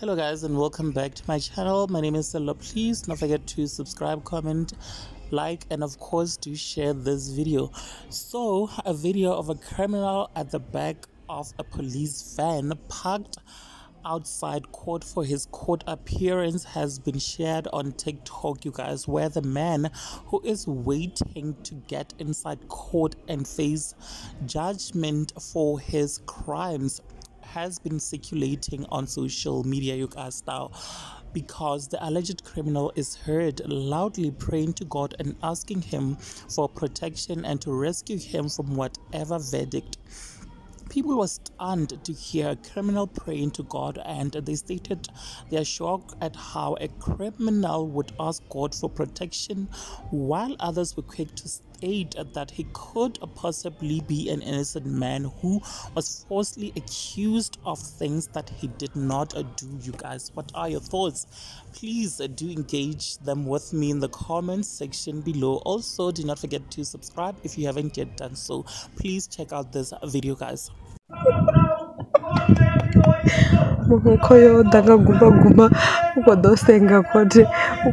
hello guys and welcome back to my channel. My name is Stella please don't forget to subscribe comment like and of course do share this video. So a video of a criminal at the back of a police van parked outside court for his court appearance has been shared on TikTok, you guys, where the man who is waiting to get inside court and face judgment for his crimes has been circulating on social media, you guys, now because the alleged criminal is heard loudly praying to God and asking Him for protection and to rescue him from whatever verdict. People were stunned to hear a criminal praying to God and they stated their shock at how a criminal would ask God for protection, while others were quick to state that he could possibly be an innocent man who was falsely accused of things that he did not uh, do. You guys, what are your thoughts? Please uh, do engage them with me in the comments section below. Also, do not forget to subscribe if you haven't yet done so. Please check out this video, guys.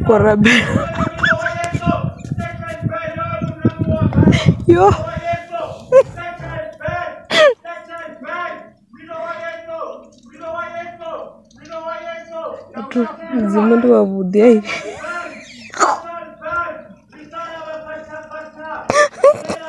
kote não é isso não é isso não é isso não é isso não é isso não é isso não é isso não é isso não Outro zima do é isso